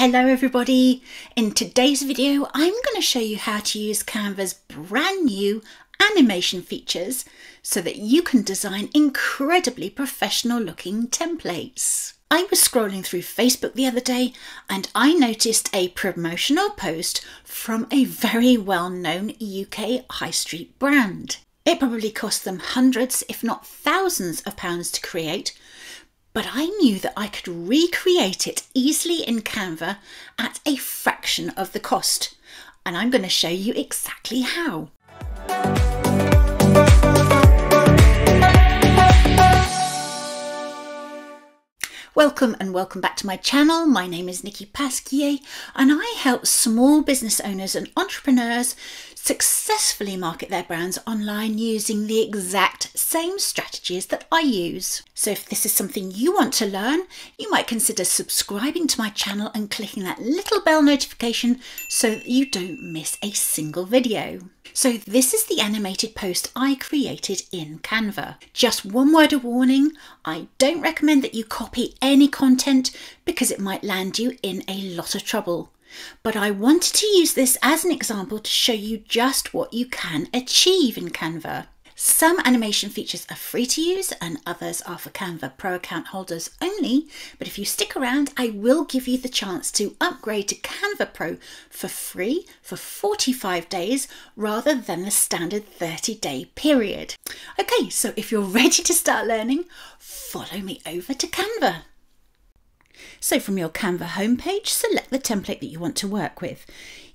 Hello everybody! In today's video I'm going to show you how to use Canva's brand new animation features so that you can design incredibly professional looking templates. I was scrolling through Facebook the other day and I noticed a promotional post from a very well known UK high street brand. It probably cost them hundreds if not thousands of pounds to create but I knew that I could recreate it easily in Canva at a fraction of the cost. And I'm going to show you exactly how. Welcome and welcome back to my channel. My name is Nicky Pasquier and I help small business owners and entrepreneurs successfully market their brands online using the exact same strategies that I use. So if this is something you want to learn, you might consider subscribing to my channel and clicking that little bell notification so that you don't miss a single video. So this is the animated post I created in Canva. Just one word of warning, I don't recommend that you copy any content because it might land you in a lot of trouble. But I wanted to use this as an example to show you just what you can achieve in Canva. Some animation features are free to use and others are for Canva Pro account holders only, but if you stick around, I will give you the chance to upgrade to Canva Pro for free for 45 days rather than the standard 30 day period. Okay, so if you're ready to start learning, follow me over to Canva. So from your Canva homepage, select the template that you want to work with.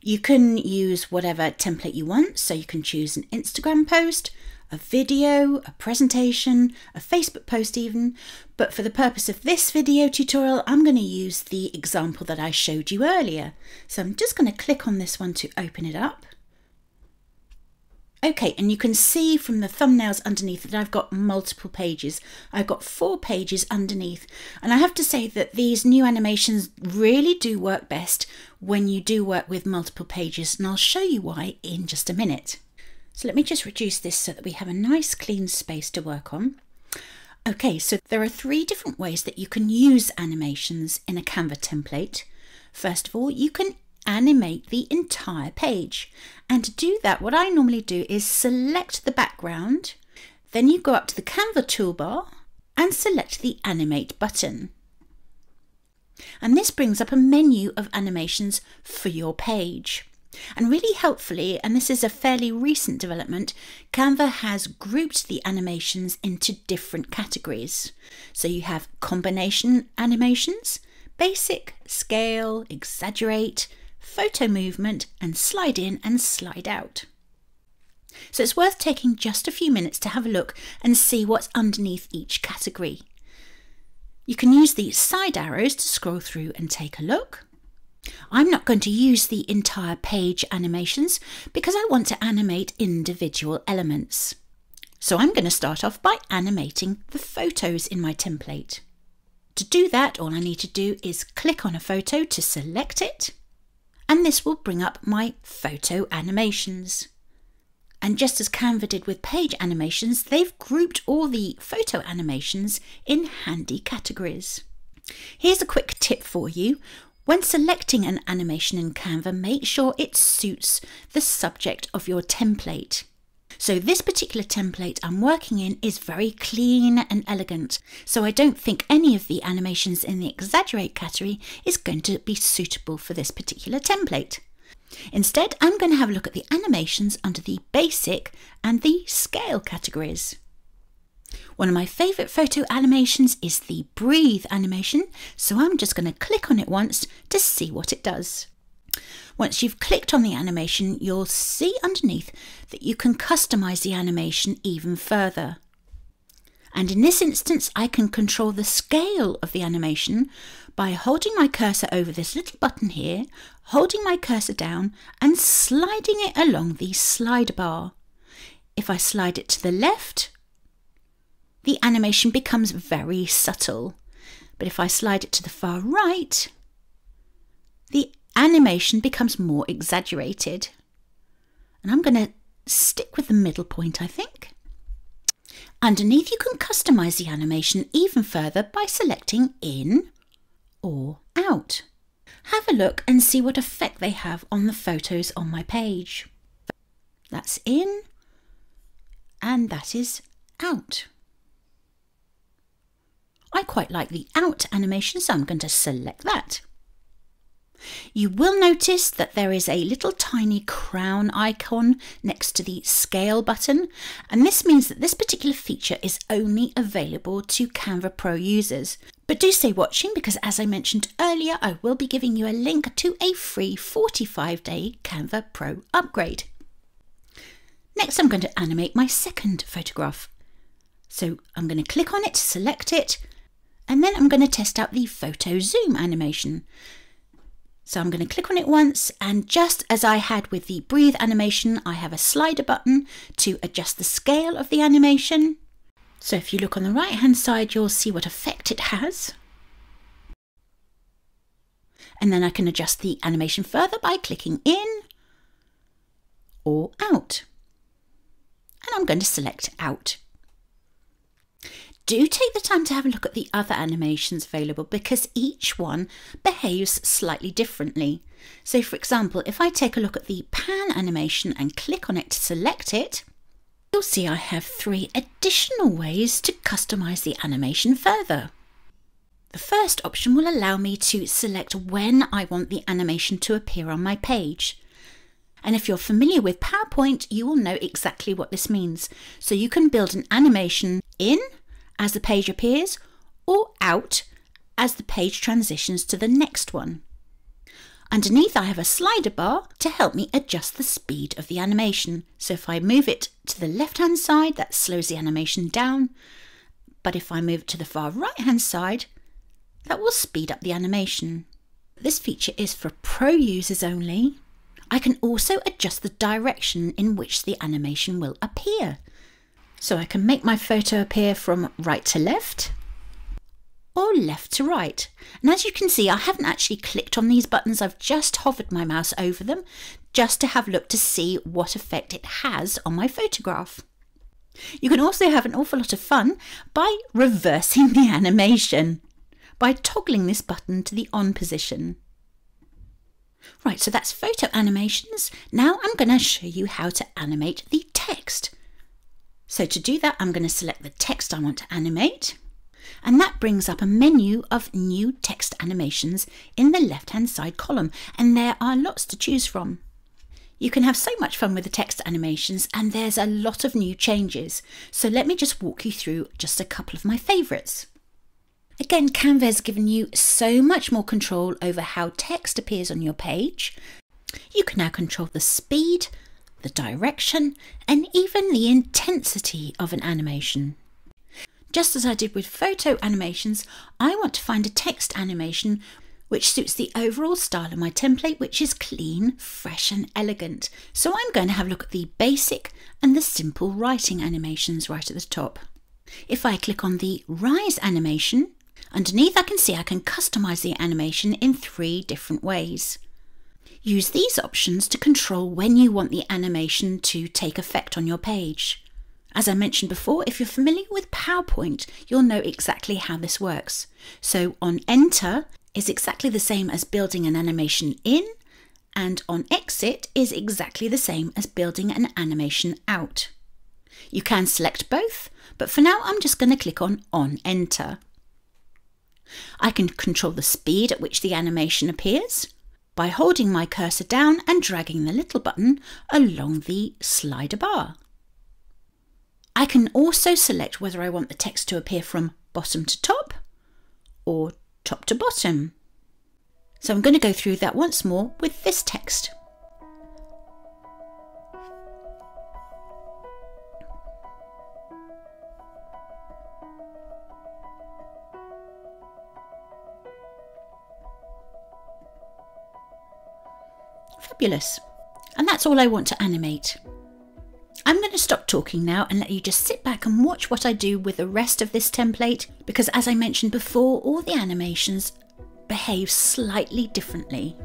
You can use whatever template you want, so you can choose an Instagram post, a video, a presentation, a Facebook post even, but for the purpose of this video tutorial, I'm going to use the example that I showed you earlier. So I'm just going to click on this one to open it up. Okay, and you can see from the thumbnails underneath that I've got multiple pages. I've got four pages underneath. And I have to say that these new animations really do work best when you do work with multiple pages. And I'll show you why in just a minute. So let me just reduce this so that we have a nice clean space to work on. Okay, so there are three different ways that you can use animations in a Canva template. First of all, you can animate the entire page. And to do that, what I normally do is select the background, then you go up to the Canva toolbar and select the animate button. And this brings up a menu of animations for your page. And really helpfully, and this is a fairly recent development, Canva has grouped the animations into different categories. So you have combination animations, basic, scale, exaggerate, photo movement, and slide in and slide out. So it's worth taking just a few minutes to have a look and see what's underneath each category. You can use the side arrows to scroll through and take a look. I'm not going to use the entire page animations because I want to animate individual elements. So I'm going to start off by animating the photos in my template. To do that, all I need to do is click on a photo to select it and this will bring up my photo animations. And just as Canva did with page animations, they've grouped all the photo animations in handy categories. Here's a quick tip for you. When selecting an animation in Canva, make sure it suits the subject of your template. So this particular template I'm working in is very clean and elegant, so I don't think any of the animations in the exaggerate category is going to be suitable for this particular template. Instead, I'm going to have a look at the animations under the basic and the scale categories. One of my favourite photo animations is the breathe animation, so I'm just going to click on it once to see what it does. Once you've clicked on the animation, you'll see underneath that you can customize the animation even further. And in this instance, I can control the scale of the animation by holding my cursor over this little button here, holding my cursor down and sliding it along the slide bar. If I slide it to the left, the animation becomes very subtle. But if I slide it to the far right, the animation becomes more exaggerated. And I'm going to stick with the middle point, I think. Underneath, you can customize the animation even further by selecting in or out. have a look and see what effect they have on the photos on my page. That's in and that is out. I quite like the out animation, so I'm going to select that. You will notice that there is a little tiny crown icon next to the scale button, and this means that this particular feature is only available to Canva Pro users. But do stay watching because, as I mentioned earlier, I will be giving you a link to a free 45 day Canva Pro upgrade. Next, I'm going to animate my second photograph. So I'm going to click on it, select it, and then I'm going to test out the photo zoom animation. So I'm going to click on it once and just as I had with the breathe animation, I have a slider button to adjust the scale of the animation. So if you look on the right hand side, you'll see what effect it has. And then I can adjust the animation further by clicking in or out. And I'm going to select out do take the time to have a look at the other animations available because each one behaves slightly differently. So for example, if I take a look at the pan animation and click on it to select it, you'll see I have three additional ways to customize the animation further. The first option will allow me to select when I want the animation to appear on my page. And if you're familiar with PowerPoint, you will know exactly what this means. So you can build an animation in as the page appears or out as the page transitions to the next one. Underneath I have a slider bar to help me adjust the speed of the animation. So if I move it to the left hand side that slows the animation down, but if I move it to the far right hand side that will speed up the animation. This feature is for pro users only. I can also adjust the direction in which the animation will appear. So I can make my photo appear from right to left or left to right. And as you can see, I haven't actually clicked on these buttons. I've just hovered my mouse over them just to have a look to see what effect it has on my photograph. You can also have an awful lot of fun by reversing the animation by toggling this button to the on position. Right, so that's photo animations. Now I'm going to show you how to animate the text. So to do that, I'm going to select the text I want to animate. And that brings up a menu of new text animations in the left hand side column. And there are lots to choose from. You can have so much fun with the text animations and there's a lot of new changes. So let me just walk you through just a couple of my favourites. Again, Canva has given you so much more control over how text appears on your page. You can now control the speed, the direction, and even the intensity of an animation. Just as I did with photo animations, I want to find a text animation which suits the overall style of my template, which is clean, fresh, and elegant. So I'm going to have a look at the basic and the simple writing animations right at the top. If I click on the Rise animation, underneath I can see I can customize the animation in three different ways. Use these options to control when you want the animation to take effect on your page. As I mentioned before, if you're familiar with PowerPoint, you'll know exactly how this works. So on Enter is exactly the same as building an animation in, and on Exit is exactly the same as building an animation out. You can select both, but for now I'm just going to click on On Enter. I can control the speed at which the animation appears, by holding my cursor down and dragging the little button along the slider bar. I can also select whether I want the text to appear from bottom to top or top to bottom. So I'm going to go through that once more with this text. Fabulous. And that's all I want to animate. I'm going to stop talking now and let you just sit back and watch what I do with the rest of this template because as I mentioned before, all the animations behave slightly differently.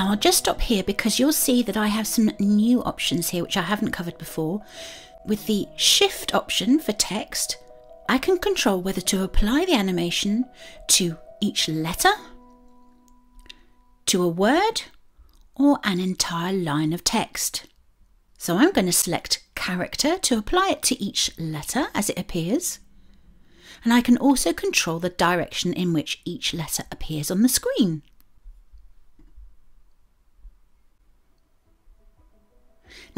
Now I'll just stop here because you'll see that I have some new options here which I haven't covered before. With the shift option for text, I can control whether to apply the animation to each letter, to a word, or an entire line of text. So I'm going to select character to apply it to each letter as it appears. And I can also control the direction in which each letter appears on the screen.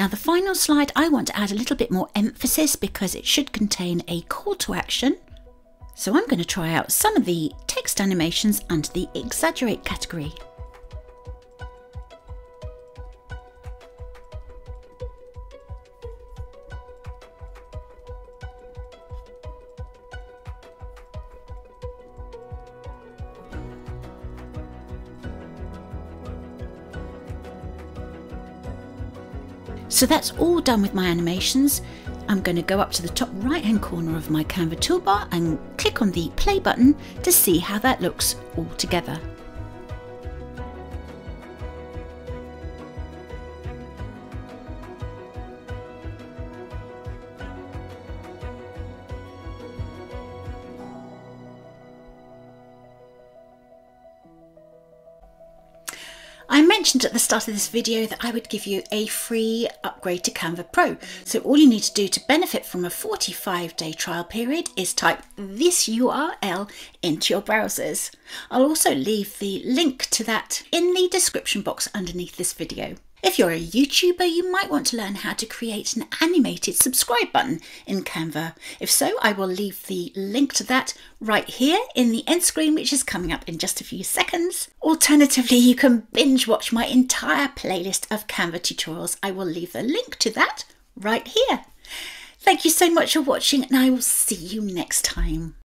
Now the final slide I want to add a little bit more emphasis because it should contain a call to action. So I'm going to try out some of the text animations under the exaggerate category. So that's all done with my animations. I'm going to go up to the top right hand corner of my Canva toolbar and click on the play button to see how that looks all together. I mentioned at the start of this video that I would give you a free upgrade to Canva Pro. So all you need to do to benefit from a 45 day trial period is type this URL into your browsers. I'll also leave the link to that in the description box underneath this video. If you're a YouTuber, you might want to learn how to create an animated subscribe button in Canva. If so, I will leave the link to that right here in the end screen, which is coming up in just a few seconds. Alternatively, you can binge watch my entire playlist of Canva tutorials. I will leave the link to that right here. Thank you so much for watching and I will see you next time.